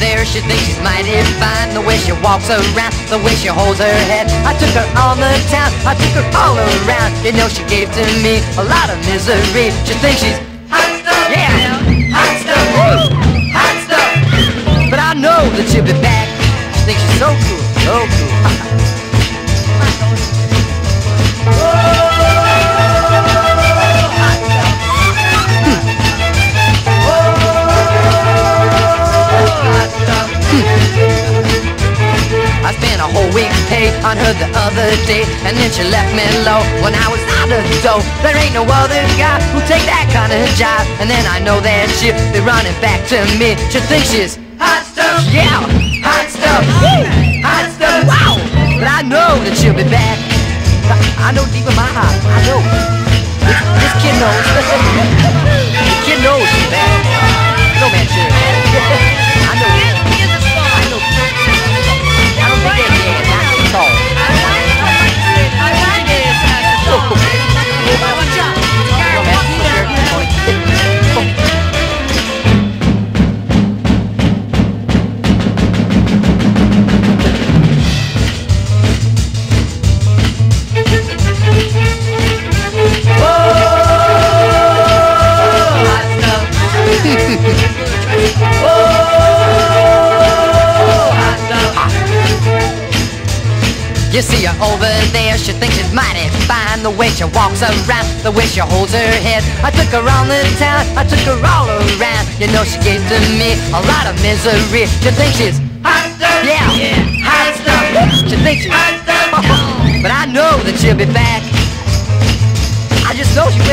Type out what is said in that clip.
her, she thinks she's mighty fine? The way she walks around, the way she holds her head. I took her on the town, I took her all around. You know she gave to me a lot of misery. She thinks she's hot stuff, yeah, hot stuff, woo, hot stuff But I know that she'll be back. She thinks she's so cool, so cool on her the other day And then she left me low when I was out of dough There ain't no other guy who'll take that kind of job. And then I know that she'll be running back to me. She thinks she's hot stuff, yeah, hot stuff, hot stuff, wow. But I know that she'll be back. I, I know deep in my heart, I know. This, this kid knows You see her over there, she thinks she's mighty fine. The way she walks around, the way she holds her head. I took her on the town, I took her all around. You know she gave to me a lot of misery. She thinks she's hot stuff, yeah, yeah hot stuff She thinks she's hot stuff, but I know that she'll be back. I just know she